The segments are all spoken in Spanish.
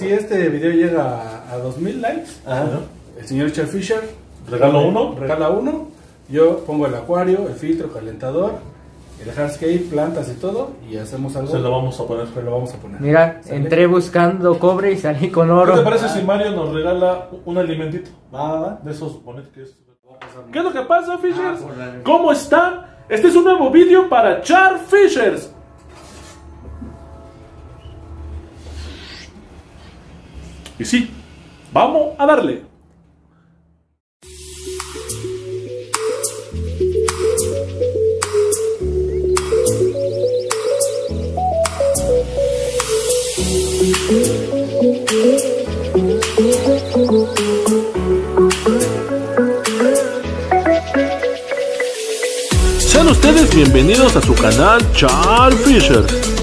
Si este video llega a, a 2000 likes, Ajá. el señor Chef Fisher ¿Regalo uno? regala uno. Yo pongo el acuario, el filtro, calentador, el hardscape, plantas y todo, y hacemos algo. Se lo vamos a poner. Pues lo vamos a poner. Mira, ¿Sale? entré buscando cobre y salí con ¿Qué oro. te parece si Mario nos regala un alimentito? Va. De esos bonitos que es. ¿Qué es lo que pasa, Fishers? por la- ¿Cómo están? Este es un nuevo vídeo para Char Fishers. Y sí, vamos a darle. Sean ustedes bienvenidos a su canal Char Fisher.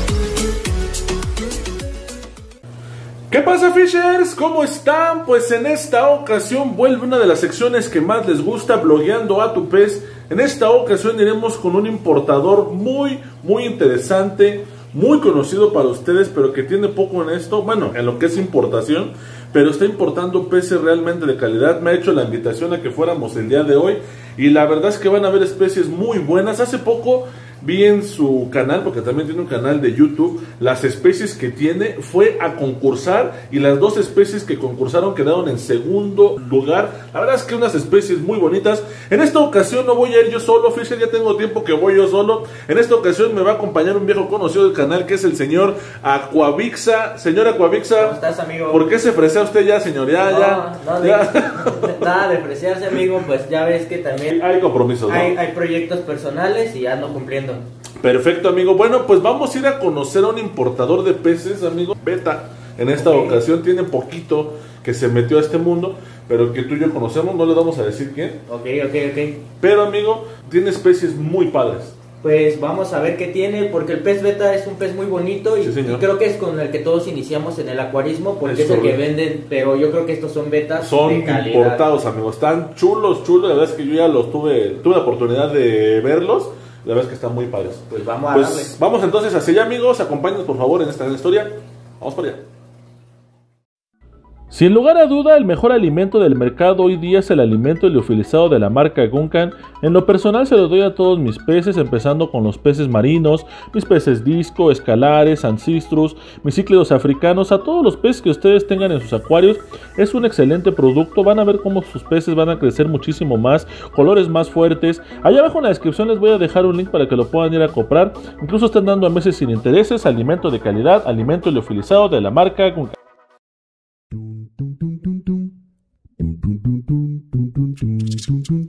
¿Cómo están? Pues en esta ocasión vuelve una de las secciones que más les gusta, blogueando a tu pez. En esta ocasión iremos con un importador muy, muy interesante, muy conocido para ustedes, pero que tiene poco en esto, bueno, en lo que es importación, pero está importando peces realmente de calidad. Me ha hecho la invitación a que fuéramos el día de hoy y la verdad es que van a ver especies muy buenas. Hace poco vi en su canal, porque también tiene un canal de YouTube, las especies que tiene, fue a concursar y las dos especies que concursaron quedaron en segundo lugar. La verdad es que unas especies muy bonitas. En esta ocasión no voy a ir yo solo, Fisher, ya tengo tiempo que voy yo solo. En esta ocasión me va a acompañar un viejo conocido del canal que es el señor Aquavixa. Señor Aquavixa, ¿Cómo estás, amigo? ¿por qué se fresea usted ya, señor? Ya, ya. No, no, de- ya. nada de preciarse, amigo. Pues ya ves que también Hay compromisos, ¿no? hay, hay proyectos personales y ando cumpliendo. Perfecto, amigo. Bueno, pues vamos a ir a conocer a un importador de peces, amigo. Beta. En esta Ok. ocasión tiene poquito que se metió a este mundo, pero que tú y yo conocemos, no le vamos a decir quién. Ok, ok, ok. Pero, amigo, tiene especies muy padres. Pues vamos a ver qué tiene, porque el pez beta es un pez muy bonito y, Sí, y creo que es con el que todos iniciamos en el acuarismo, porque Es es, el que venden, pero yo creo que estos son betas Son de calidad. importados, amigos. Están chulos, chulos. La verdad es que yo ya los tuve, tuve la oportunidad de verlos. La verdad es que están muy padres. Pues vamos a Pues darle. vamos entonces hacia allá, amigos. Acompáñenos, por favor, en esta gran historia. Vamos para allá. Sin lugar a duda, el mejor alimento del mercado hoy día es el alimento liofilizado de la marca Guncan. En lo personal se lo doy a todos mis peces, empezando con los peces marinos, mis peces disco, escalares, ancistrus, mis cíclidos africanos, a todos los peces que ustedes tengan en sus acuarios. Es un excelente producto, van a ver cómo sus peces van a crecer muchísimo más, colores más fuertes. Allá abajo en la descripción les voy a dejar un link para que lo puedan ir a comprar. Incluso están dando a meses sin intereses, alimento de calidad, alimento liofilizado de la marca Guncan.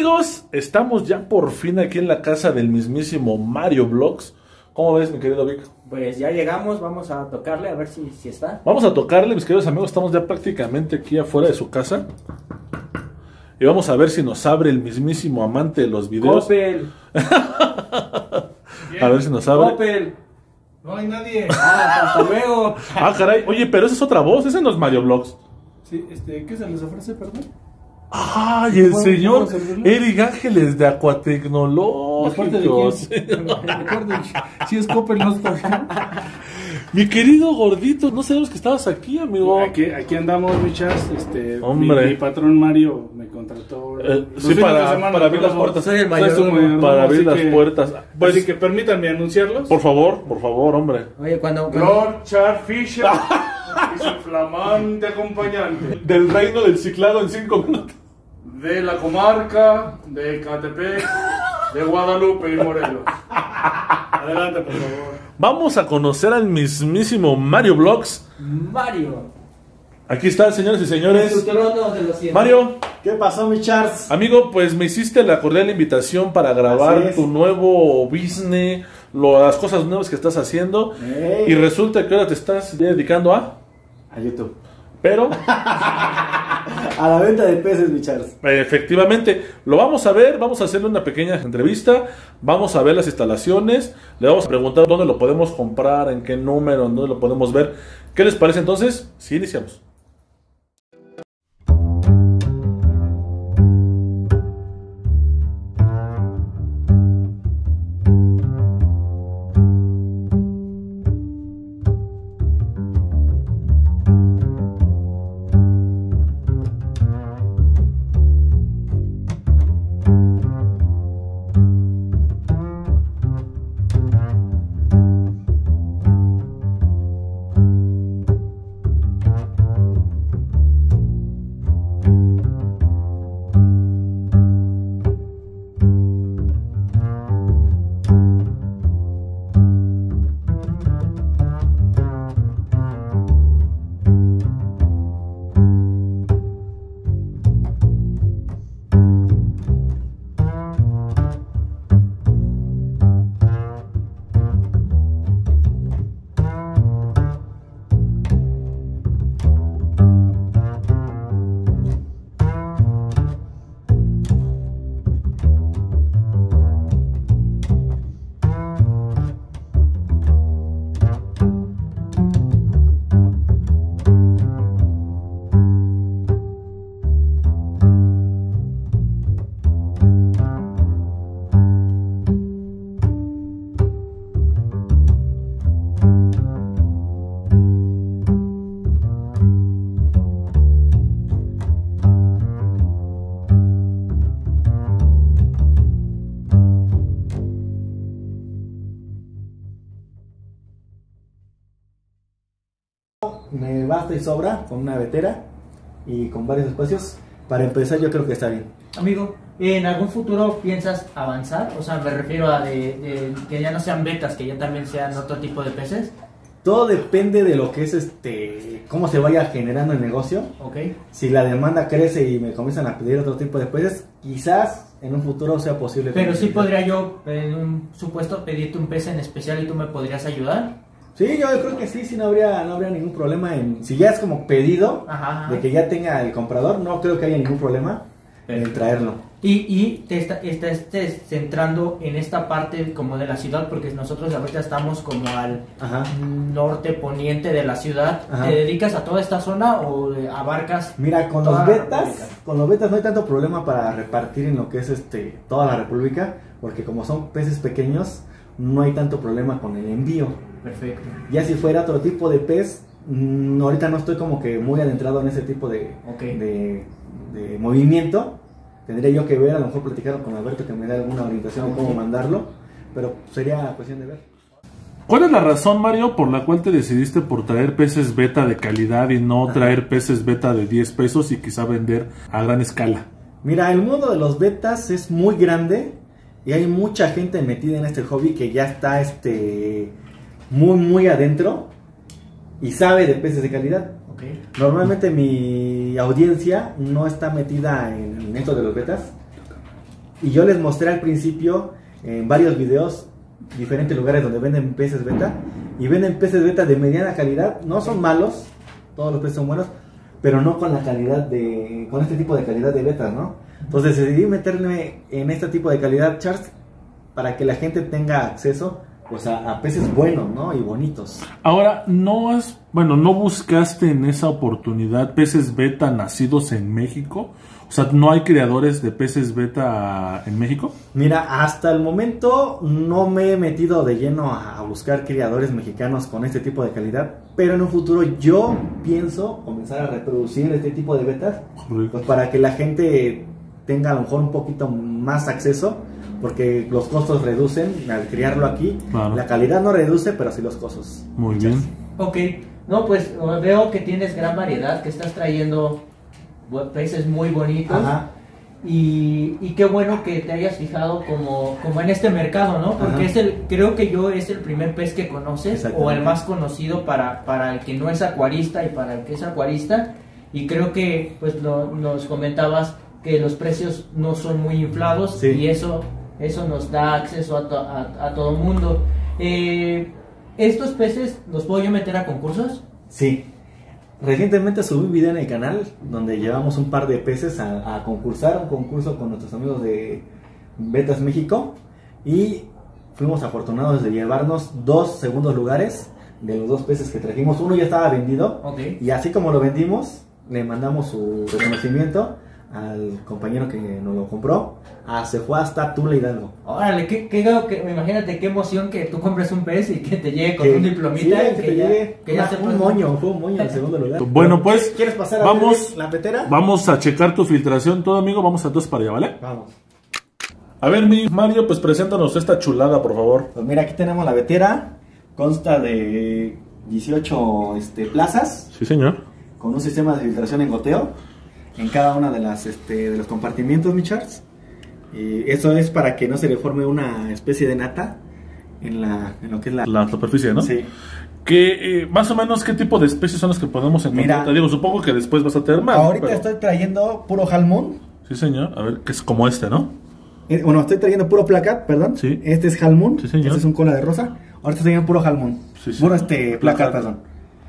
amigos, estamos ya por fin aquí en la casa del mismísimo Mario Vlogs. ¿Cómo ves mi querido Vic? Pues ya llegamos, vamos a tocarle a ver si, si está. Vamos a tocarle, mis queridos amigos, estamos ya prácticamente aquí afuera de su casa. Y vamos a ver si nos abre el mismísimo amante de los videos. Opel, A ver si nos abre. Opel. No hay nadie. Ah, hasta luego. Ah, caray. Oye, pero esa es otra voz, ese no es Mario Vlogs. Sí, este, ¿qué se les ofrece, perdón? Ay, el ¿Cómo- señor? Eric Ángeles de ¿De Acuatecnológicos. de si es Coppel, no está bien. Mi querido gordito, no sabemos que estabas aquí, amigo. Aquí, aquí andamos, michas. Este, Hombre. Mi, mi patrón Mario me contrató. Eh, sí, para, semana, para abrir las puertas. Soy el Soy Para abrir las que- puertas. Pues, así que permítanme anunciarlos. por favor, por favor, hombre. Oye, cuando... cuando- Lord Char Fisher y su flamante acompañante Del reino del ciclado en cinco minutos. De la comarca de Catepec, de Guadalupe y Morelos. Adelante, por favor. Vamos a conocer al mismísimo Mario Vlogs. Mario. Aquí está, señores y señores. Mario, ¿Qué pasó, mi Charles? amigo, pues me hiciste la cordial invitación para grabar tu nuevo business, lo- las cosas nuevas que estás haciendo. Y resulta que ahora te estás dedicando a. A YouTube. Pero, a la venta de peces, mi Charles. Efectivamente, lo vamos a ver, vamos a hacerle una pequeña entrevista, vamos a ver las instalaciones, le vamos a preguntar dónde lo podemos comprar, en qué número, dónde lo podemos ver. ¿Qué les parece entonces? Sí, iniciamos. Basta y sobra con una vetera y con varios espacios. Para empezar, yo creo que está bien. Amigo, ¿en algún futuro piensas avanzar? O sea, me refiero a de, de- que ya no sean betas, que ya también sean otro tipo de peces. Todo depende de lo que es este, cómo se vaya generando el negocio. ¿Ok? Si la demanda crece y me comienzan a pedir otro tipo de peces, quizás en un futuro sea posible. Pero sí podría yo, en un supuesto, pedirte un pez en especial y tú me podrías ayudar. Sí, yo creo que sí, sí, no habría, no habría ningún problema en... Si ya es como pedido Ajá. ajá. de que ya tenga el comprador, no creo que haya ningún problema en Perfecto. traerlo. Y, y te está- estás te centrando en esta parte como de la ciudad, porque nosotros ahorita estamos como al Ajá. norte poniente de la ciudad. ¿Te dedicas a toda esta zona o abarcas? Mira, con los betas, con los betas no hay tanto problema para repartir en lo que es este toda la República, porque como son peces pequeños, no hay tanto problema con el envío. Perfecto. Ya si fuera otro tipo de pez, mm, ahorita no estoy como que muy adentrado en ese tipo de, Ok. de, de movimiento. Tendría yo que ver, a lo mejor platicar con Alberto que me dé alguna orientación de cómo mandarlo, pero sería cuestión de ver. ¿Cuál es la razón, Mario, por la cual te decidiste por traer peces beta de calidad y no Ajá. traer peces beta de 10 pesos y quizá vender a gran escala? Mira, el mundo de los betas es muy grande y hay mucha gente metida en este hobby que ya está este muy muy adentro y sabe de peces de calidad. Normalmente mi audiencia no está metida en, en esto de los betas y yo les mostré al principio en varios videos diferentes lugares donde venden peces beta y venden peces beta de mediana calidad, no son malos, todos los peces son buenos, pero no con la calidad de con este tipo de calidad de betas, ¿no? Entonces decidí meterme en este tipo de calidad Charles para que la gente tenga acceso pues a, a peces buenos, ¿no? Y bonitos. Ahora, ¿no has, bueno, no buscaste en esa oportunidad peces beta nacidos en México? O sea, ¿no hay creadores de peces beta en México? Mira, hasta el momento no me he metido de lleno a, a buscar criadores mexicanos con este tipo de calidad, pero en un futuro yo pienso comenzar a reproducir este tipo de betas pues para que la gente tenga a lo mejor un poquito más acceso, porque los costos reducen al criarlo aquí. Claro. La calidad no reduce, pero sí los costos. Muy bien. Ok. No, pues veo que tienes gran variedad, que estás trayendo peces muy bonitos. Ajá. Y, y qué bueno que te hayas fijado como, como en este mercado, ¿no? Porque Ajá. es el, creo que yo es el primer pez que conoces o el más conocido para, para el que no es acuarista y para el que es acuarista. Y creo que pues lo- nos comentabas que los precios no son muy inflados Sí. y eso, eso nos da acceso a, to- a, a todo mundo. Eh, ¿Estos peces los puedo yo meter a concursos? Sí. Recientemente subí un video en el canal donde llevamos un par de peces a, a concursar, un concurso con nuestros amigos de Betas México y fuimos afortunados de llevarnos dos segundos lugares de los dos peces que trajimos. Uno ya estaba vendido Ok. y así como lo vendimos, le mandamos su reconocimiento al compañero que nos lo compró. Ah, se fue hasta Tula Hidalgo. Órale, qué, qué, qué- imagínate qué emoción que tú compres un pez y que te llegue con Que- un diplomita. sí, y que que, te ya, llegue que ya una- se un moño, fue un moño en segundo lugar. Bueno, pues, ¿Quieres pasar a vamos- la petera? Vamos a checar tu filtración, todo amigo. Vamos a todos para allá, ¿vale? Vamos. A ver, mi Mario, pues preséntanos esta chulada, por favor. Pues mira, aquí tenemos la vetera. Consta de 18 este, plazas Sí, señor. con un sistema de filtración en goteo en cada una de las este, de los compartimientos, mi Charles. Y eso es para que no se le forme una especie de nata en, la, en lo que es la... La superficie, ¿no? Sí. Que, eh, más o menos, ¿qué tipo de especies son las que podemos encontrar? Mira. Te digo, supongo que después vas a tener más. Ahorita Pero- estoy trayendo puro halmoon. Sí, señor. A ver, que es como este, ¿no? Eh, Bueno, estoy trayendo puro placat, perdón. Sí. Este es halmoon. Sí, señor. Este es un cola de rosa. Ahorita estoy trayendo puro halmoon. Sí, sí. Puro este placat, Placat. perdón.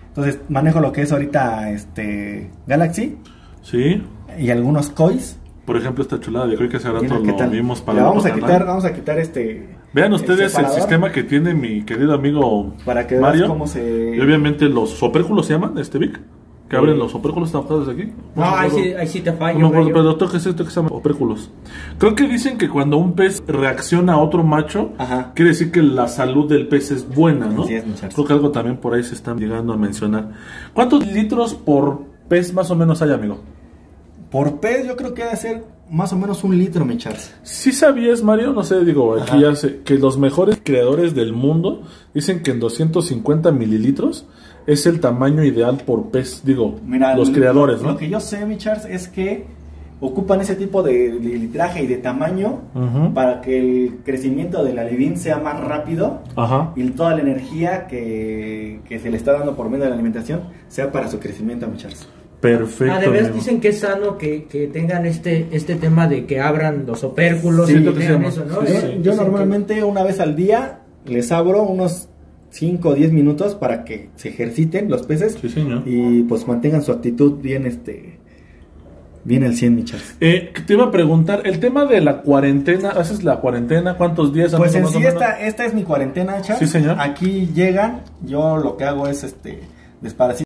Entonces manejo lo que es ahorita este Galaxy Sí. y algunos cois. Por ejemplo, esta chulada de creo que hace rato lo tal. vimos para el vamos a quitar, vamos a quitar este. Vean el ustedes el sistema que tiene mi querido amigo para que veas Mario. cómo se. Y obviamente los opérculos se llaman, este Vic. Que Sí. abren los opérculos tapados de aquí. No, ahí sí, ahí sí te fallo. No me acuerdo, gallo. pero doctor, ¿qué es esto que se llama opérculos? Creo que dicen que cuando un pez reacciona a otro macho, Ajá. quiere decir que la salud del pez es buena, ¿no? Así es, muchachos. Creo que algo también por ahí se están llegando a mencionar. ¿Cuántos litros por pez más o menos hay, amigo? Por pez, yo creo que debe ser más o menos un litro, mi Charles. Si sabías, Mario, no sé, digo, aquí Ajá. ya sé, que los mejores creadores del mundo dicen que en 250 mililitros es el tamaño ideal por pez, digo, Mira, los lo- creadores, Lo ¿no? que yo sé, mi Charles, es que ocupan ese tipo de, de litraje y de tamaño para que el crecimiento del alevín sea más rápido Ajá. y toda la energía que, que se le está dando por medio de la alimentación sea para su crecimiento, mi Charles. Perfecto. Ah, amigo. dicen que es sano que, que tengan este este tema de que abran los opérculos Sí, y lo que tengan eso, ¿no? Sí, Yo, Eh, sí. yo dicen que- normalmente una vez al día les abro unos 5 o 10 minutos para que se ejerciten los peces Sí, señor. y pues mantengan su actitud bien este bien al 100 mi Charles. Eh, te iba a preguntar, el tema de la cuarentena, ¿haces la cuarentena? ¿Cuántos días? Pues en sí esta, esta es mi cuarentena, Charles. Sí, señor. Aquí llegan, yo lo que hago es este desparasitar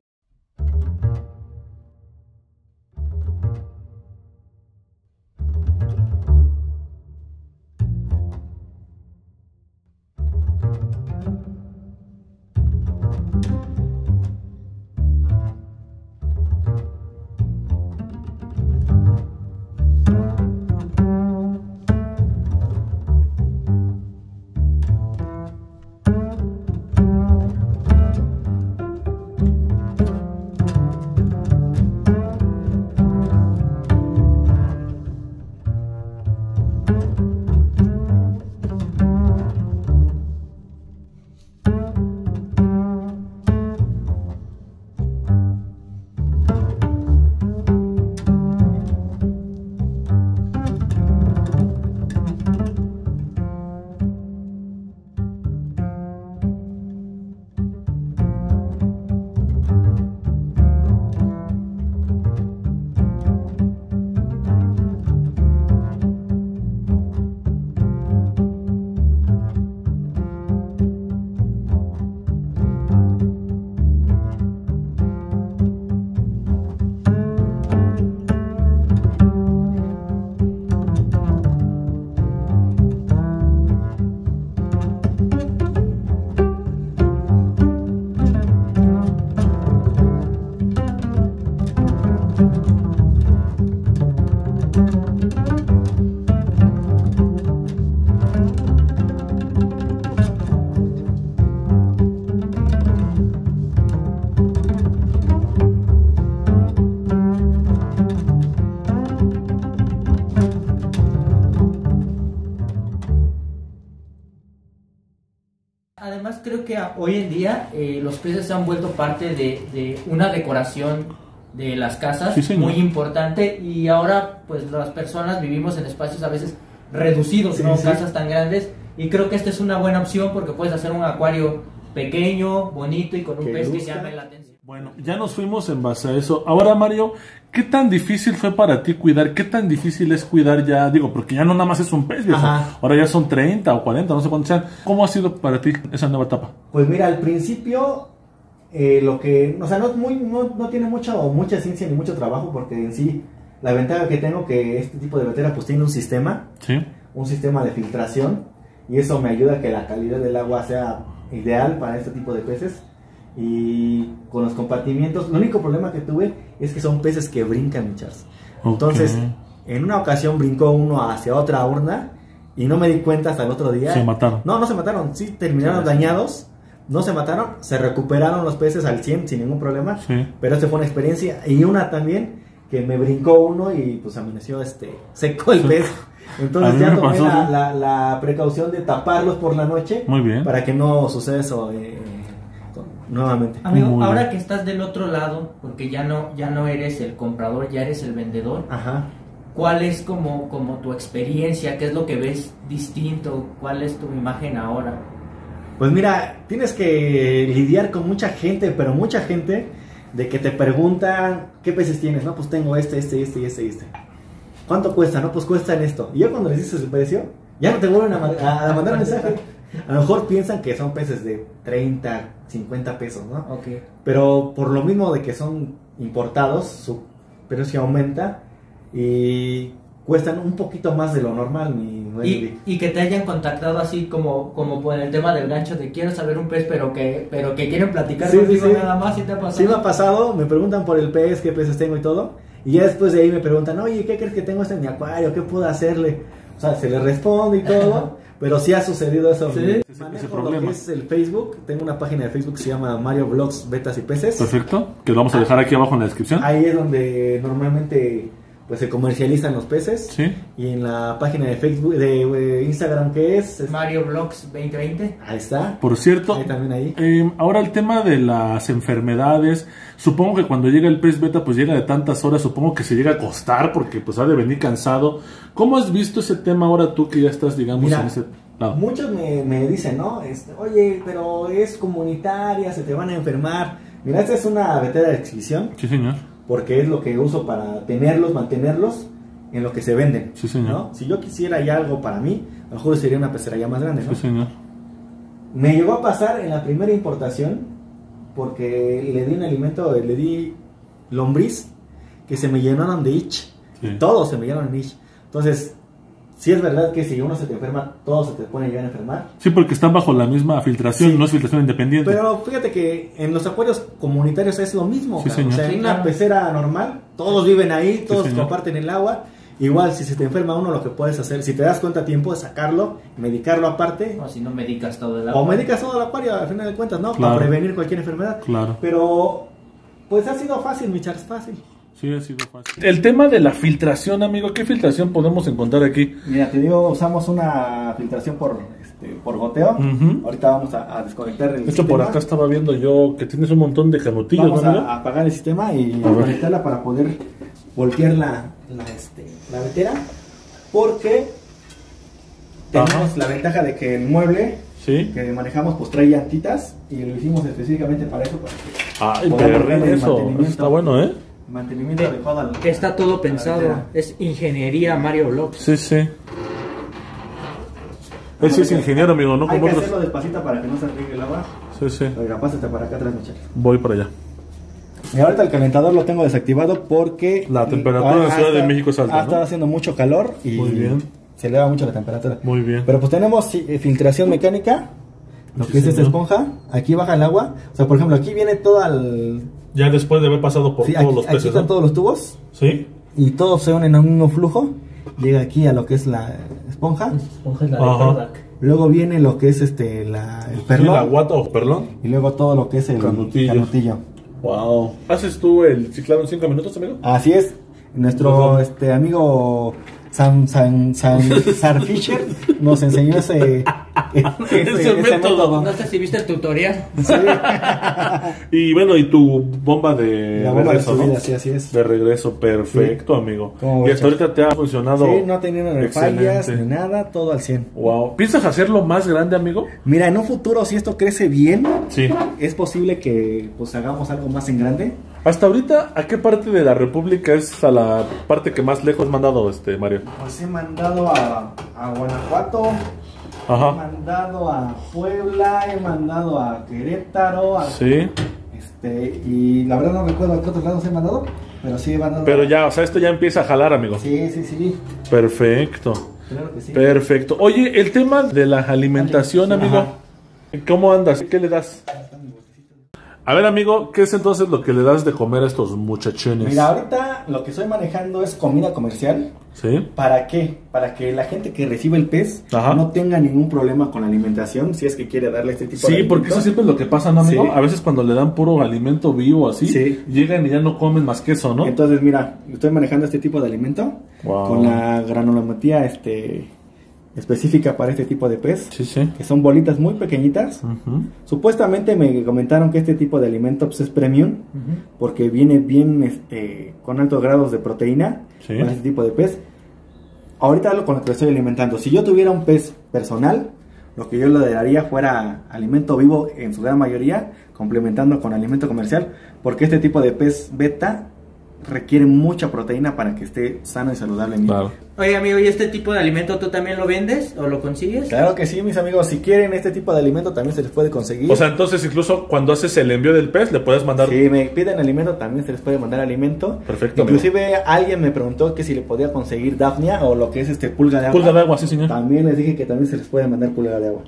Además creo que hoy en día eh, los peces se han vuelto parte de, de una decoración de las casas Sí, muy importante y ahora pues las personas vivimos en espacios a veces reducidos, Sí, no sí. casas tan grandes y creo que esta es una buena opción porque puedes hacer un acuario pequeño, bonito y con un pez que llame la atención. Bueno, ya nos fuimos en base a eso. Ahora, Mario, ¿qué tan difícil fue para ti cuidar? ¿Qué tan difícil es cuidar ya? Digo, porque ya no nada más es un pez, viejo. Ajá. Ahora ya son 30 o 40, no sé cuántos sean. ¿Cómo ha sido para ti esa nueva etapa? Pues mira, al principio eh, lo que, o sea, no, es muy, no, no tiene mucha o mucha ciencia ni mucho trabajo porque en sí la ventaja que tengo que este tipo de vetera pues tiene un sistema, Sí. un sistema de filtración y eso me ayuda a que la calidad del agua sea ideal para este tipo de peces y con los compartimientos, lo único problema que tuve es que son peces que brincan, mi Charles. Entonces, en una ocasión brincó uno hacia otra urna y no me di cuenta hasta el otro día. Se mataron. No, no se mataron, sí terminaron dañados, no se mataron, se recuperaron los peces al 100 sin ningún problema, Sí. pero esta fue una experiencia y una también que me brincó uno y pues amaneció este seco el Sí. pez. Entonces ya tomé pasó, la, sí. la- la precaución de taparlos por la noche Muy bien. para que no suceda eso eh, nuevamente. Amigo, Muy ahora bien. que estás del otro lado, porque ya no, ya no eres el comprador, ya eres el vendedor, Ajá. ¿cuál es como, como tu experiencia? ¿Qué es lo que ves distinto? ¿Cuál es tu imagen ahora? Pues mira, tienes que lidiar con mucha gente, pero mucha gente de que te preguntan qué peces tienes, no, pues tengo este, este, este y este y este. ¿Cuánto cuesta? No, pues cuesta en esto. Y yo cuando les dices el precio, ya no te vuelven a- a mandar mensaje. A lo mejor piensan que son peces de 30, 50 pesos, ¿no? Ok. Pero por lo mismo de que son importados, su precio aumenta y cuestan un poquito más de lo normal, mi buen Y, y que te hayan contactado así como, como por el tema del gancho de quiero saber un pez, pero que, pero que quieren platicar Sí, sí, contigo sí. nada más y te ha pasado. Sí me ha pasado, me preguntan por el pez, qué peces tengo y todo. Y ya después de ahí me preguntan, oye, ¿qué crees que tengo este en mi acuario? ¿Qué puedo hacerle? O sea, se le responde y todo. pero sí ha sucedido eso. Sí. Ese- ese lo problema. que es el Facebook. Tengo una página de Facebook que se llama Mario Vlogs, Betas y Peces. Perfecto. Que lo vamos a dejar aquí abajo en la descripción. Ahí es donde normalmente pues se comercializan los peces. Sí. Y en la página de Facebook, de eh, Instagram que es, es- Mario Vlogs 2020. ahí está. Por cierto, Ahí también ahí. eh, ahora el tema de las enfermedades, supongo que cuando llega el pez beta, pues llega de tantas horas, supongo que se llega a acostar porque pues ha de venir cansado. ¿Cómo has visto ese tema ahora tú que ya estás, digamos, Mira, en ese lado? Muchos me, me dicen, ¿no? Este, Oye, pero es comunitaria, se te van a enfermar. Mira, esta es una vetera de exhibición Sí, señor. Porque es lo que uso para tenerlos, mantenerlos en lo que se venden. Sí, señor. ¿no? Si yo quisiera ya algo para mí, a lo mejor sería una pecera ya más grande. ¿no? Sí, señor. Me llegó a pasar en la primera importación porque le di un alimento, le di lombriz que se me llenaron de itch. Sí. Todos se me llenaron de itch. Entonces, si es verdad que si uno se te enferma, todos se te pueden llegar a enfermar. Sí, porque están bajo la misma filtración, Sí. no es filtración independiente. Pero fíjate que en los acuarios comunitarios es lo mismo. Sí. O sea, en una pecera normal, todos viven ahí, todos comparten el agua. Igual, si se te enferma uno, lo que puedes hacer, si te das cuenta a tiempo, es sacarlo, medicarlo aparte. O si no medicas todo el agua. O medicas todo el acuario, al final de cuentas, ¿no? Claro. Para prevenir cualquier enfermedad. Claro. Pero, pues ha sido fácil, mi Charles, fácil. Sí, ha sido fácil. El tema de la filtración, amigo, ¿qué filtración podemos encontrar aquí? Mira, te digo, usamos una filtración por, este, por goteo. Ahorita vamos a, a desconectar el De hecho, por acá estaba viendo yo que tienes un montón de canutillos, Vamos ¿no, amigo? a, a apagar el sistema y conectarla para poder voltear la, la, este, la vetera. Porque tenemos Ajá. la ventaja de que el mueble Sí. que manejamos pues trae llantitas y lo hicimos específicamente para eso, para que perrín, darle eso. mantenimiento. Está bueno, ¿eh? Mantenimiento adecuado al está todo pensado. Es ingeniería Mario Vlogs. Sí, sí. Él sí es ingeniero, amigo, no Hay como que otros. hacerlo despacito para que no se riegue el agua. Sí, sí. Oiga, pásate para acá atrás, muchachos. Voy para allá. Y ahorita el calentador lo tengo desactivado porque La temperatura en la ha Ciudad de México es alta, Ha ¿no? estado haciendo mucho calor y Muy bien. se eleva mucho la temperatura. Muy bien. Pero pues tenemos eh, filtración mecánica, lo Sí, que es esta esponja. Aquí baja el agua. O sea, por ejemplo, aquí viene todo el... Ya después de haber pasado por sí, todos aquí, los aquí peces, están ¿no? todos los tubos Sí. y todos se unen a un mismo flujo. Llega aquí a lo que es la esponja. Esponja es la de. Luego viene lo que es este la, el Sí, perlón. la guata o perlón. Y luego todo lo que es el Canutillo. canutillo. Wow. ¿Haces tú el ciclado en 5 minutos, amigo? Así es. Nuestro este amigo Sam, Sam, Sam, Sar Fisher nos enseñó ese, Ese método. No sé si viste el tutorial. Y bueno, y tu bomba de La bomba de regreso, ¿no? subida, sí, así es. De regreso, perfecto, amigo. ¿Cómo Y hasta ahorita te ha funcionado. Sí, no ha tenido ni fallas ni nada, todo al 100. Wow. ¿Piensas hacerlo más grande, amigo? Mira, en un futuro, si esto crece bien, Sí. es posible que pues hagamos algo más en grande. Hasta ahorita, ¿a qué parte de la República es a la parte que más lejos mandado, este, Mario? Pues he mandado a, a Guanajuato, he Ajá. mandado a Puebla, he mandado a Querétaro, a- Sí. este, y la verdad no recuerdo a qué otros lados he mandado, pero sí he mandado. Pero ya, o sea, esto ya empieza a jalar, amigo. Sí, sí, sí, Perfecto. claro que sí. Perfecto. Oye, el tema de la alimentación, amigo. Ajá. ¿Cómo andas? ¿Qué le das? A ver, amigo, ¿qué es entonces lo que le das de comer a estos muchachones? Mira, ahorita lo que estoy manejando es comida comercial. ¿Sí? ¿Para qué? Para que la gente que recibe el pez Ajá. no tenga ningún problema con la alimentación, si es que quiere darle este tipo de Sí, porque eso siempre es lo que pasa, ¿no, amigo? Sí. A veces cuando le dan puro alimento vivo así, Sí. llegan y ya no comen más que eso, ¿no? Entonces, mira, estoy manejando este tipo de alimento Wow. con la granulometría este, específica para este tipo de pez, Sí, sí. que son bolitas muy pequeñitas. Ujú. Supuestamente me comentaron que este tipo de alimento pues, es premium porque viene bien este, con altos grados de proteína Sí. para este tipo de pez. Ahorita lo con lo que estoy alimentando. Si yo tuviera un pez personal, lo que yo le daría fuera alimento vivo en su gran mayoría, complementando con alimento comercial, porque este tipo de pez beta requiere mucha proteína para que esté sano y saludable. Claro. Oye, amigo, ¿y este tipo de alimento tú también lo vendes o lo consigues? Claro que sí, mis amigos. Si quieren este tipo de alimento también se les puede conseguir. O sea, entonces incluso cuando haces el envío del pez, le puedes mandar... Si me piden alimento, también se les puede mandar alimento. Perfecto, Inclusive alguien me preguntó que si le podía conseguir Daphnia o lo que es este pulga de agua. Pulga de agua, sí, señor. También les dije que también se les puede mandar pulga de agua.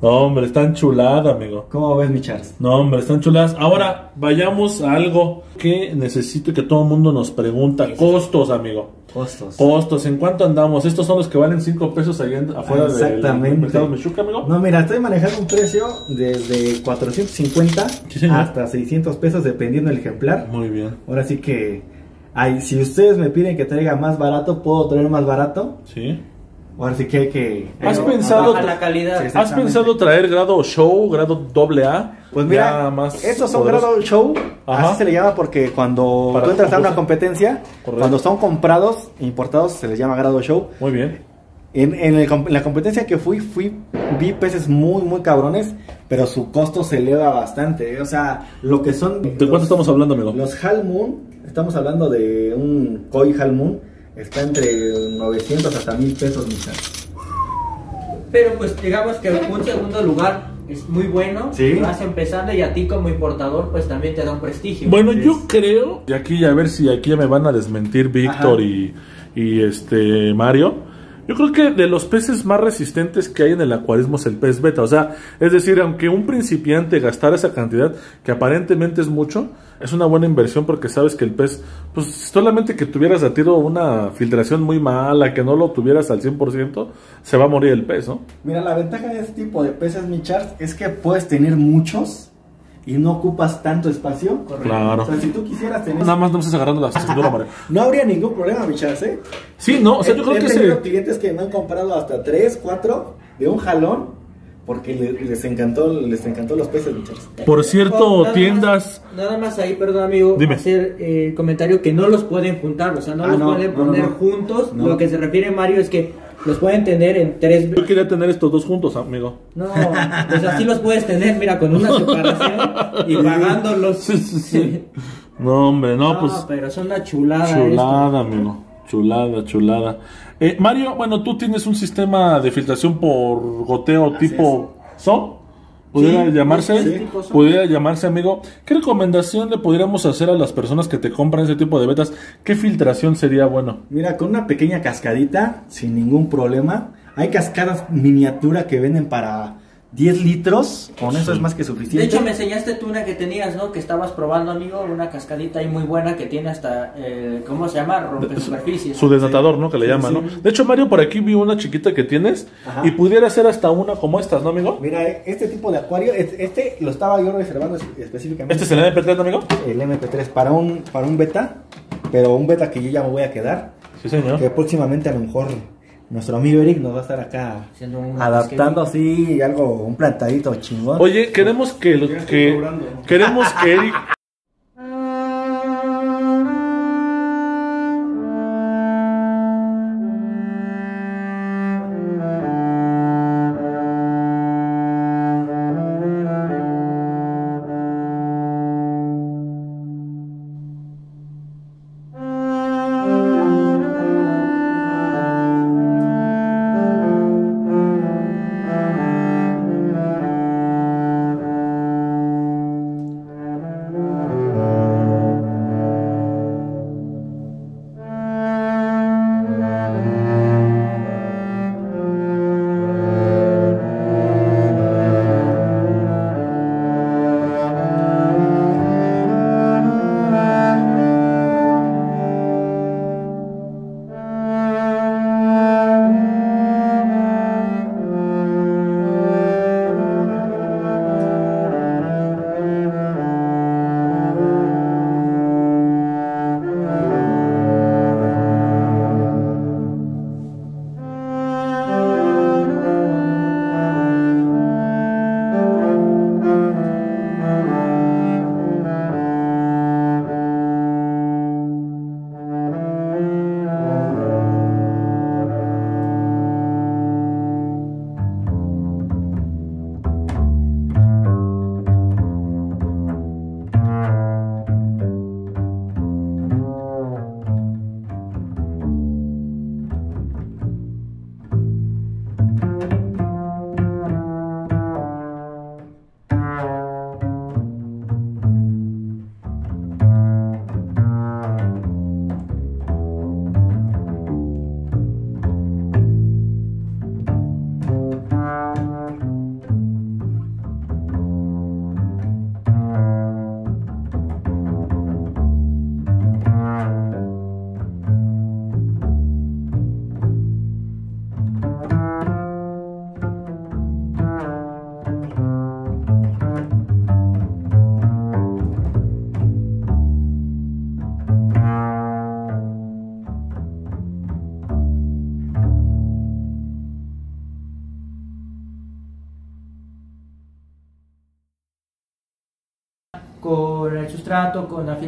No, hombre, están chulada, amigo. ¿Cómo ves, mi Charles? No, hombre, están chuladas. Ahora, vayamos a algo que necesito y que todo el mundo nos pregunta. Costos, amigo. Costos. Costos, ¿en cuánto andamos? Estos son los que valen 5 pesos allá afuera del Exactamente. mercado Mechuca, amigo. No, mira, estoy manejando un precio desde 450 Sí, hasta 600 pesos dependiendo del ejemplar. Muy bien. Ahora sí que, ay, si ustedes me piden que traiga más barato, puedo traer más barato. Sí. Ahora sí que hay que... ¿Has pensado- baja la calidad. Sí, ¿Has pensado traer grado show, grado doble A? Pues mira, más estos son grado show, Ajá. así se le llama porque cuando Para tú entras a una competencia, Correcto. cuando son comprados, importados, se les llama grado show. Muy bien. En, en el com- en la competencia que fui, fui, vi peces muy, muy cabrones, pero su costo se eleva bastante. O sea, lo que son... ¿De cuánto estamos hablando, amigo? Los Halmoon, estamos hablando de un Koi Halmoon, está entre 900 hasta 1000 pesos, mi chance. Pero pues digamos que un segundo lugar es muy bueno. Sí. Vas empezando y a ti como importador pues también te da un prestigio. Bueno, Sí. yo creo, y aquí a ver si aquí ya me van a desmentir Víctor y este Mario. Yo creo que de los peces más resistentes que hay en el acuarismo es el pez beta. O sea, es decir, aunque un principiante gastara esa cantidad, que aparentemente es mucho, es una buena inversión porque sabes que el pez, pues solamente que tuvieras a tiro una filtración muy mala, que no lo tuvieras al 100%, se va a morir el pez, ¿no? Mira, la ventaja de este tipo de peces, mi es que puedes tener muchos y no ocupas tanto espacio. Claro. O sea, si tú quisieras tener... Nada más no estás agarrando la cintura, Mario. No habría ningún problema, mi Charles, ¿eh? Sí, no, o sea, He- yo creo he que ese... clientes que me han comprado hasta 3, 4 de un jalón porque le- les encantó les encantó los peces. Por cierto, Nada tiendas... más- nada más ahí, perdón amigo, Dime. hacer eh, el comentario que no los pueden juntar, o sea, no Ah, los no, pueden no, no, poner no. juntos. No. Lo que se refiere Mario es que los pueden tener en tres... Yo quería tener estos dos juntos, amigo. No, pues así los puedes tener, mira, con una separación y pagándolos. Sí, sí, sí. No, hombre, no, No, pues pero son una chulada. chulada, amigo. Chulada, chulada. Eh, Mario, bueno, tú tienes un sistema de filtración por goteo tipo SO. ¿Pudiera Sí, llamarse? sí. ¿Pudiera llamarse, amigo? ¿Qué recomendación le pudiéramos hacer a las personas que te compran ese tipo de betas? ¿Qué filtración sería bueno? Mira, con una pequeña cascadita, sin ningún problema. Hay cascadas miniatura que venden para 10 litros. Con eso es más que De suficiente. hecho, me enseñaste tú una que tenías, ¿no? Que estabas probando, amigo, una cascadita ahí muy buena que tiene hasta, eh, ¿cómo se llama? Rompe superficies. Su desnatador, ¿no? Que le Sí, llaman. ¿no? De hecho, Mario, por aquí vi una chiquita que tienes Ajá. y pudiera ser hasta una como estas, ¿no, amigo? Mira, este tipo de acuario, este, este lo estaba yo reservando es- específicamente. ¿Este es el MP3, ¿no, amigo? el MP3 para un, para un beta, pero un beta que yo ya me voy a quedar. Sí, señor. Que próximamente a lo mejor nuestro amigo Eric nos va a estar acá adaptando así algo, un plantadito chingón. Oye, queremos que, lo- que queremos que Eric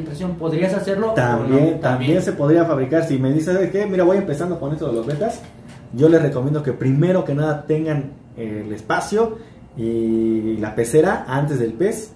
filtración, ¿podrías hacerlo? También, ¿O no? también se podría fabricar. Si me dices, ¿sabes qué? Mira, voy empezando con esto de los betas. Yo les recomiendo que primero que nada tengan el espacio y la pecera antes del pez.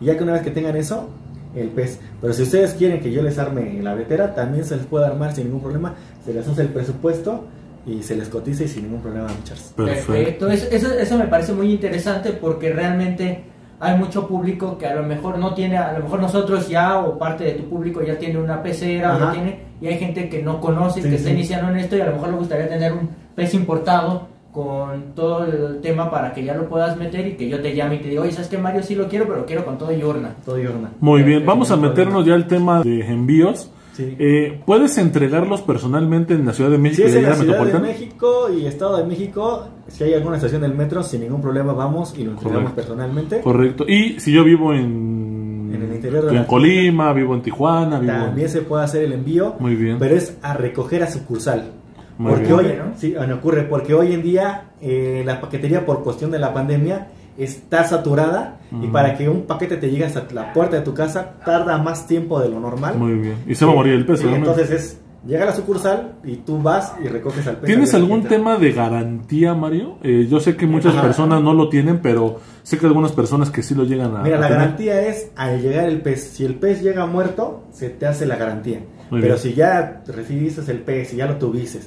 Y ya que una vez que tengan eso, el pez. Pero si ustedes quieren que yo les arme la vetera, también se les puede armar sin ningún problema. Se les hace el presupuesto y se les cotiza y sin ningún problema, muchachos. Perfecto, Eso, eso, eso me parece muy interesante porque realmente hay mucho público que a lo mejor no tiene, a lo mejor nosotros ya o parte de tu público ya tiene una pecera, o Ajá. lo tiene, y hay gente que no conoce, Sí, que está iniciando en esto y a lo mejor le gustaría tener un pez importado con todo el tema para que ya lo puedas meter y que yo te llame y te diga, oye, ¿sabes qué Mario? Sí lo quiero, pero lo quiero con todo y urna. Todo y horna. Muy bien, vamos a meternos ya al tema de envíos. Sí. Eh, ¿Puedes entregarlos personalmente en la Ciudad de México Si es y en la Ciudad de? México y Estado de México, si hay alguna estación del metro, sin ningún problema vamos y lo entregamos Correcto. personalmente. Correcto. Y si yo vivo en, En el interior de en la- Colima, vivo en Tijuana, vivo También en... se puede hacer el envío, Muy bien. pero es a recoger a sucursal. Muy porque bien. hoy, sí, bueno, ocurre, porque hoy en día eh, la paquetería por cuestión de la pandemia está saturada y para que un paquete te llegue hasta la puerta de tu casa tarda más tiempo de lo normal. Muy bien. Y se va a morir el pez. Sí, obviamente. entonces es llega a la sucursal y tú vas y recoges al pez. ¿Tienes algún tema de garantía, Mario? Eh, yo sé que muchas Ajá. personas no lo tienen, pero sé que algunas personas que sí lo llegan a. Mira, a la tener. garantía es al llegar el pez. Si el pez llega muerto, se te hace la garantía. Muy Pero bien. si ya recibiste el pez y ya lo tuviste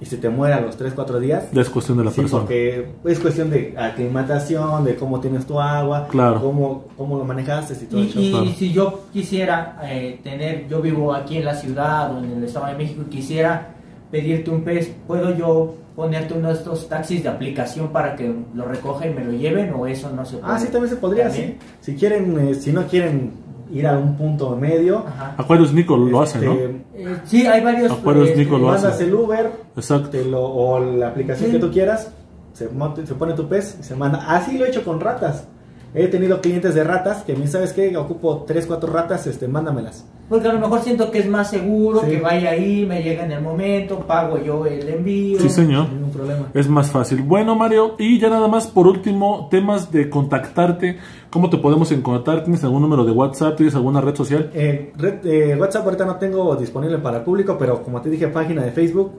y se te muere a los 3, 4 días, Ya es cuestión de la sí, persona. porque es cuestión de aclimatación, de cómo tienes tu agua, Claro. cómo, cómo lo manejaste y todo Y, eso. y claro. si yo quisiera eh, tener, yo vivo aquí en la ciudad o en el Estado de México y quisiera pedirte un pez, ¿puedo yo ponerte uno de estos taxis de aplicación para que lo recoja y me lo lleven o eso no se puede? Ah, sí, también se podría, ¿También? sí. Si quieren, eh, si no quieren ir a un punto medio, Ajá. Aquarius Nico lo hace, ¿no? este, Eh, sí, hay varios... Acuarios este, Nico lo hace. mandas el Uber Exacto. lo- o la aplicación Sí. que tú quieras, se, monte- se pone tu pez y se manda. Así lo he hecho con ratas. He tenido clientes de ratas que me dicen, ¿sabes qué? Ocupo 3, 4 ratas, este, mándamelas. Porque a lo mejor siento que es más seguro, Sí. que vaya ahí, me llega en el momento, pago yo el envío. Sí, señor. Ningún problema. Es más fácil. Bueno, Mario, y ya nada más por último, temas de contactarte. ¿Cómo te podemos encontrar? ¿Tienes algún número de WhatsApp? ¿Tienes alguna red social? Eh, red- eh, WhatsApp ahorita no tengo disponible para el público, pero como te dije, página de Facebook,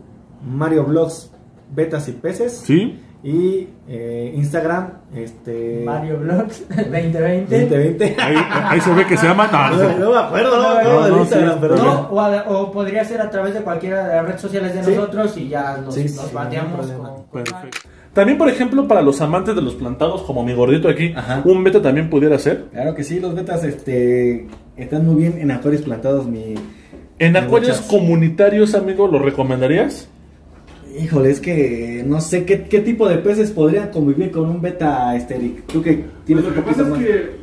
Mario Blogs, Betas y Peces. Sí. Y eh, Instagram, este... Mario Vlogs 2020. 2020. Ahí, ahí se ve que se llama. No, no No, me acuerdo, no, me No, del no, Instagram, sí, pero No, o, a- o podría ser a través de cualquiera de las redes sociales de Sí. nosotros y ya nos, Sí, nos sí, bateamos con- con-. También, por ejemplo, para los amantes de los plantados, como mi gordito aquí, Ajá. un beta también pudiera ser. Claro que sí, los betas este, están muy bien en acuarios plantados. Mi, En acuarios muchas. comunitarios, amigo, ¿lo recomendarías? Híjole, es que no sé qué, qué tipo de peces podrían convivir con un beta estérico. Tú que tienes Pues lo un que pasa es que.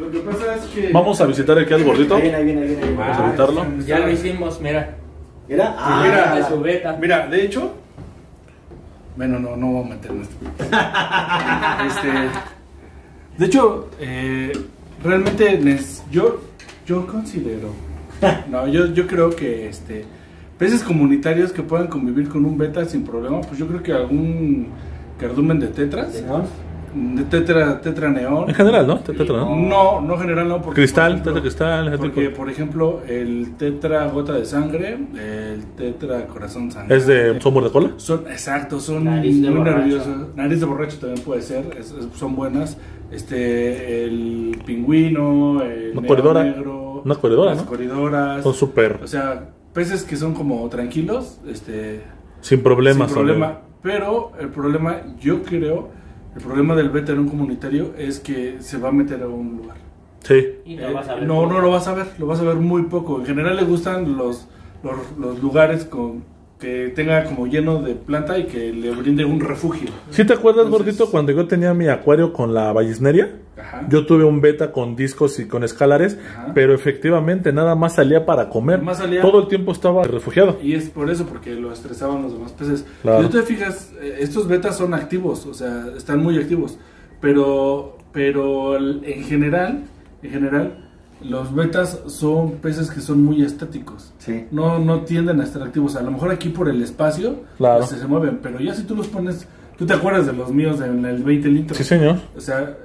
Lo que pasa es que. Vamos a visitar aquí al gordito. Ahí viene, ahí viene, ahí viene. Vamos a evitarlo. Ya lo hicimos, mira. Mira, ah, mira, de su beta. Mira, de hecho. Bueno, no, no voy a meter en esto. este. De hecho, eh, realmente nes- yo, yo considero. No, yo, yo creo que este. Peces comunitarios que puedan convivir con un beta sin problema, pues yo creo que algún cardumen de tetras, ¿no? de tetra, tetra neón. En general, ¿no? Tetra, ¿no? No, no general no. Porque, Cristal, por ejemplo, tetra cristal, Porque, tipo. por ejemplo, el tetra gota de sangre, el tetra corazón sangre. ¿Es de somos de cola? Son, exacto, son Nariz de muy borracho. nerviosos. Nariz de borracho también puede ser, es- es- son buenas. Este, el pingüino, el Una león corredora. negro, Una corredora, las ¿no? corredoras. Son súper, O sea, peces que son como tranquilos, este, sin problemas. sin problema. amigo. Pero el problema, yo creo, el problema del beta en un comunitario es que se va a meter a un lugar. Sí. Y Eh, no vas a ver. no, no lo vas a ver, lo vas a ver muy poco. En general le gustan los, los, los lugares con que tenga como lleno de planta y que le brinde un refugio. ¿Sí te acuerdas, Entonces- gordito, cuando yo tenía mi acuario con la ballisneria? Ajá. Yo tuve un beta con discos y con escalares, Ajá. pero efectivamente nada más salía para comer. Más salía- Todo el tiempo estaba refugiado. Y es por eso, porque lo estresaban los demás peces. Claro. Si tú te fijas, eh, estos betas son activos, o sea, están muy activos. Pero, pero en general, en general, los betas son peces que son muy estáticos. Sí. No, no tienden a estar activos. A lo mejor aquí por el espacio Claro. pues, se mueven, pero ya si tú los pones, tú te acuerdas de los míos en el 20 litros. Sí, señor. O sea,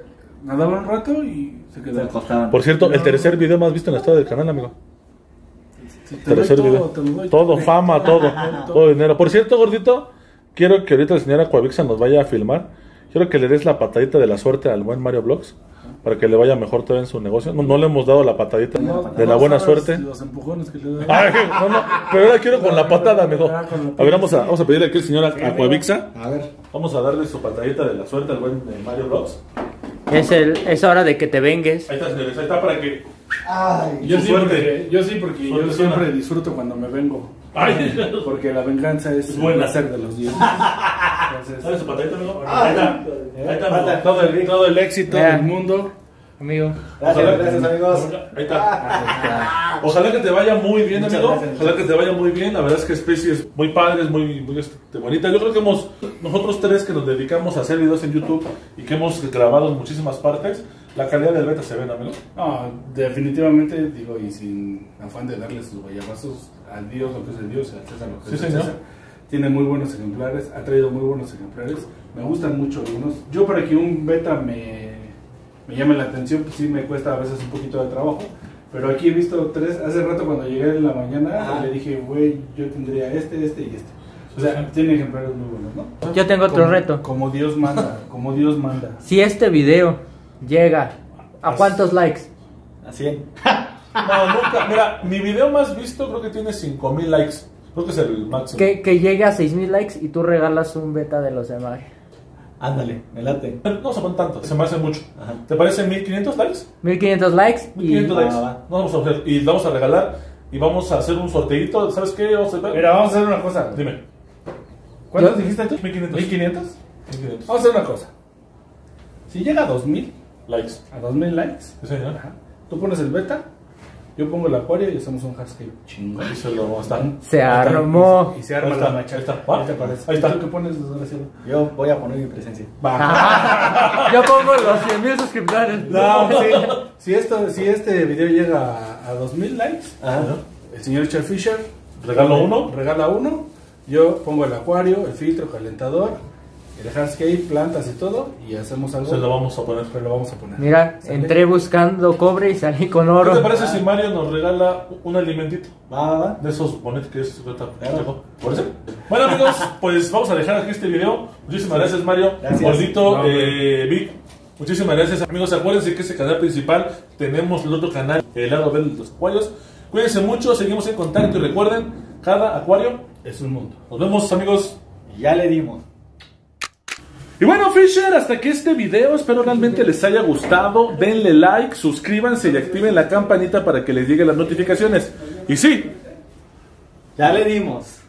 nadaban un rato y se Se quedaban. acostaban. Por cierto, el tercer video más visto en la historia del canal, amigo. Sí, te Tercer todo, video. te Todo, fama, todo. Todo. Todo dinero. Por cierto, gordito, quiero que ahorita la señora Coavixa nos vaya a filmar. Quiero que le des la patadita de la suerte al buen Mario Blogs. Para que le vaya mejor todavía en su negocio. No, no le hemos dado la patadita No, de la buena suerte. Los empujones que le doy. Ay, no, no, pero ahora quiero con la patada, amigo. Ah, A ver, vamos a, vamos a pedirle aquí al señor Aquavixa. A ver. Vamos a darle su patadita de la suerte al buen eh, Mario Blogs. Es, el, es hora de que te vengues. Ahí está, señores, ahí está para que. Ay. Yo sí, porque, yo sí, porque Suerte yo siempre suena. disfruto cuando me vengo. Ay, Porque la venganza es, buena. el placer de los dioses. Entonces, su patadita, amigo. Ahí está. Ahí está, amigo. todo el, todo el éxito del mundo. Amigo. Gracias, gracias, amigos. Ahí está. Ojalá que te vaya muy bien, Muchas amigo. gracias. Ojalá que te vaya muy bien. La verdad es que especies muy padres, muy, muy este, bonitas. Yo creo que hemos, nosotros tres que nos dedicamos a hacer videos en YouTube y que hemos grabado en muchísimas partes, la calidad del beta se ve, amigo. No, definitivamente, digo, y sin afán de darle sus guayabazos a Dios lo que es de Dios, al César lo que Sí, es señor. César. Tiene muy buenos ejemplares, ha traído muy buenos ejemplares. Me gustan mucho algunos. Yo para que un beta me, me llame la atención, pues sí me cuesta a veces un poquito de trabajo. Pero aquí he visto tres, hace rato cuando llegué en la mañana, Ajá. le dije, güey, yo tendría este, este y este. O sea, tiene ejemplares muy buenos, ¿no? Yo tengo otro Como- reto. Como Dios manda, como Dios manda. Si este video llega a cuántos likes, A 100. No, nunca. Mira, mi video más visto creo que tiene 5000 likes. Creo que es el máximo. que, que llegue a 6000 likes y tú regalas un beta de los demás. Ándale, me late. No se ponen tanto, se me hace mucho. Ajá. ¿Te parece 1500 likes? 1500 likes y 1500 likes. Va, va. No vamos a hacer. Y vamos a regalar. Y vamos a hacer un sorteito. ¿Sabes qué? Vamos a ver. Mira, vamos a hacer una cosa. Dime. ¿Cuántos Yo- dijiste tú? 1500. 1500. 1500. Vamos a hacer una cosa. Si llega a 2000, Likes. a 2000 likes, Sí, señor. ajá, tú pones el beta Yo pongo el acuario y hacemos un hardscape chingón. Se lo. Se armó. Y se arma la machaca. ahí está. ¿Va? ¿Qué te parece? Ahí está. ¿Tú qué pones, desgraciado? Yo voy a poner mi presencia. Va. Yo pongo los 100 mil suscriptores. No, sí. Si, esto, si este video llega a, a 2000 likes, Ajá. el señor Richard Fisher Regalo uno. regala uno. Yo pongo el acuario, el filtro, calentador, el hardscape, plantas y todo. Y hacemos algo. Se lo vamos a poner. Pero lo vamos a poner. Mira, ¿Sale? entré buscando cobre y salí con ¿Qué oro. te parece si Mario nos regala un alimentito? Va, va, va. De esos bonetes que es ahorita, ¿Te parece? Bueno amigos, pues vamos a dejar aquí este video. Muchísimas gracias Mario. Gracias. Gordito, No, eh, Vic. Muchísimas gracias amigos. Acuérdense que este canal principal tenemos el otro canal, el lado B de los acuarios. Cuídense mucho, seguimos en contacto y recuerden, cada acuario Es un mundo. Nos vemos amigos. Ya le dimos. Y bueno, Fisher, hasta que este video espero realmente les haya gustado. Denle like, suscríbanse y activen la campanita para que les lleguen las notificaciones. Y sí, Ya le dimos.